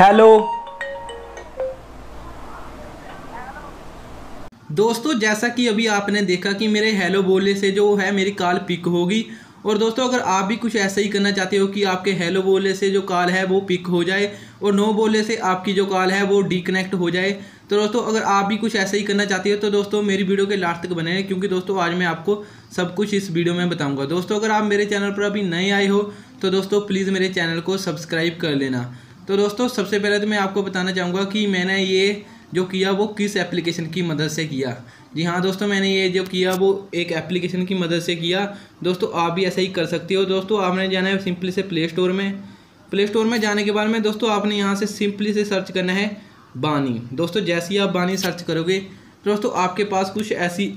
Hello. दोस्तों, जैसा कि अभी आपने देखा कि मेरे हेलो बोलने से जो है मेरी कॉल पिक होगी। और दोस्तों, अगर आप भी कुछ ऐसा ही करना चाहते हो कि आपके हेलो बोलने से जो कॉल है वो पिक हो जाए और नो बोलने से आपकी जो कॉल है वो डिकनेक्ट हो जाए तो दोस्तों, अगर आप भी कुछ ऐसा ही करना चाहते हो तो दोस्तों, मेरी वीडियो के लास्ट तक बने हैं क्योंकि दोस्तों, आज मैं आपको सब कुछ इस वीडियो में बताऊँगा। दोस्तों, अगर आप मेरे चैनल पर अभी नए आए हो तो दोस्तों प्लीज़ मेरे चैनल को सब्सक्राइब कर लेना। तो दोस्तों, सबसे पहले तो मैं आपको बताना चाहूँगा कि मैंने ये जो किया, वो किस एप्लीकेशन की मदद से किया? जी हाँ दोस्तों, मैंने ये जो किया, वो एक एप्लीकेशन की मदद से किया। दोस्तों, आप भी ऐसा ही कर सकते हो। दोस्तों, आपने जाना है सिंपली से प्ले स्टोर में। प्ले स्टोर में जाने के बाद में, दोस्तों, आपने यहाँ से सिंपली से सर्च करना है बानी दोस्तों, जैसे ही आप बानी सर्च करोगे, दोस्तों, आपके पास कुछ ऐसी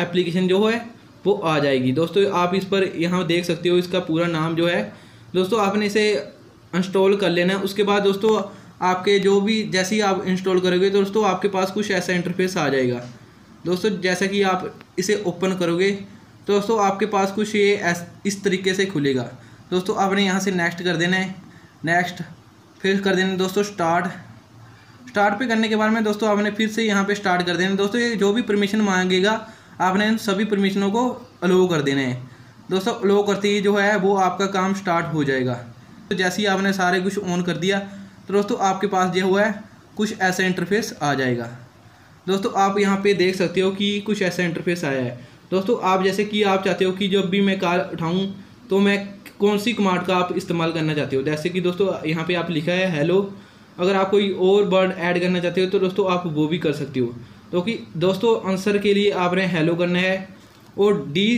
एप्लीकेशन जो है वो आ जाएगी। दोस्तों, आप इस पर यहाँ देख सकते हो इसका पूरा नाम जो है। दोस्तों, आपने इसे इंस्टॉल कर लेना है। उसके बाद दोस्तों, आपके जो भी, जैसे ही आप इंस्टॉल करोगे तो दोस्तों, आपके पास कुछ ऐसा इंटरफेस आ जाएगा। दोस्तों, जैसा कि आप इसे ओपन करोगे तो दोस्तों, आपके पास कुछ ये इस तरीके से खुलेगा। दोस्तों, आपने यहाँ से नेक्स्ट कर देना है। नेक्स्ट फिर कर देना दोस्तों स्टार्ट स्टार्ट पे करने के बाद में दोस्तों, आपने फिर से यहाँ पे स्टार्ट कर देना दोस्तों, ये जो भी परमिशन मांगेगा आपने इन सभी परमिशनों को अलो कर देना है। दोस्तों अलो करते ही जो है, वो आपका काम स्टार्ट हो जाएगा। तो जैसे ही आपने सारे कुछ ऑन कर दिया तो दोस्तों, आपके पास जो हुआ है, कुछ ऐसा इंटरफेस आ जाएगा। दोस्तों, आप यहाँ पे देख सकते हो कि कुछ ऐसा इंटरफेस आया है। दोस्तों, आप जैसे कि आप चाहते हो कि जब भी मैं कार उठाऊँ तो मैं कौन सी कमांड का आप इस्तेमाल करना चाहते हो? जैसे कि दोस्तों, यहाँ पे आप लिखा है हेलो अगर आप कोई और वर्ड ऐड करना चाहते हो तो दोस्तों, आप वो भी कर सकते हो। तो कि दोस्तों आंसर के लिए आपने हेलो करना है और D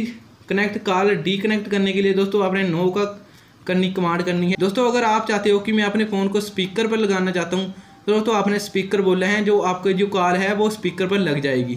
connect call disconnect करने के लिए दोस्तों, आपने नो का करनी कमांड करनी है। दोस्तों, अगर आप चाहते हो कि मैं अपने फ़ोन को स्पीकर पर लगाना चाहता हूँ तो दोस्तों, आपने स्पीकर बोला है, जो आपका जो कॉल है, वो स्पीकर पर लग जाएगी।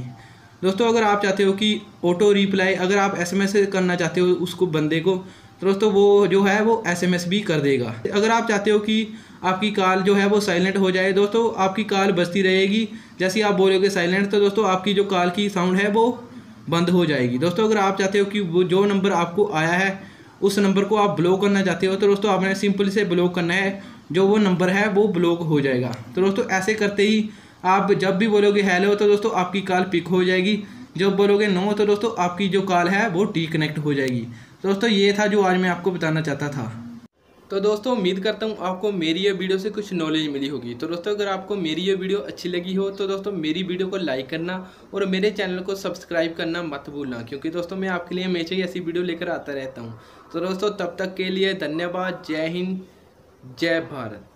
दोस्तों, अगर आप चाहते हो कि ऑटो रिप्लाई अगर आप एसएमएस करना चाहते हो उसको बंदे को तो दोस्तों, वो जो है, वो एसएमएस भी कर देगा। अगर आप चाहते हो कि आपकी कॉल जो है, वो साइलेंट हो जाए, दोस्तों, आपकी कॉल बजती रहेगी। जैसे आप बोलोगे साइलेंट तो दोस्तों, आपकी जो कॉल की साउंड है, वो बंद हो जाएगी। दोस्तों, अगर आप चाहते हो कि वो जो नंबर आपको आया है, उस नंबर को आप ब्लॉक करना चाहते हो तो दोस्तों, आपने सिंपल से ब्लॉक करना है। जो वो नंबर है, वो ब्लॉक हो जाएगा। तो दोस्तों, ऐसे करते ही आप जब भी बोलोगे हेलो तो दोस्तों, आपकी कॉल पिक हो जाएगी। जब बोलोगे नो तो दोस्तों आपकी जो कॉल है, वो डी कनेक्ट हो जाएगी। दोस्तों, ये था जो आज मैं आपको बताना चाहता था। तो दोस्तों, उम्मीद करता हूँ आपको मेरी ये वीडियो से कुछ नॉलेज मिली होगी। तो दोस्तों, अगर आपको मेरी ये वीडियो अच्छी लगी हो तो दोस्तों मेरी वीडियो को लाइक करना और मेरे चैनल को सब्सक्राइब करना मत भूलना, क्योंकि दोस्तों मैं आपके लिए हमेशा ही ऐसी वीडियो लेकर आता रहता हूँ। तो दोस्तों, तब तक के लिए धन्यवाद। जय हिंद, जय भारत।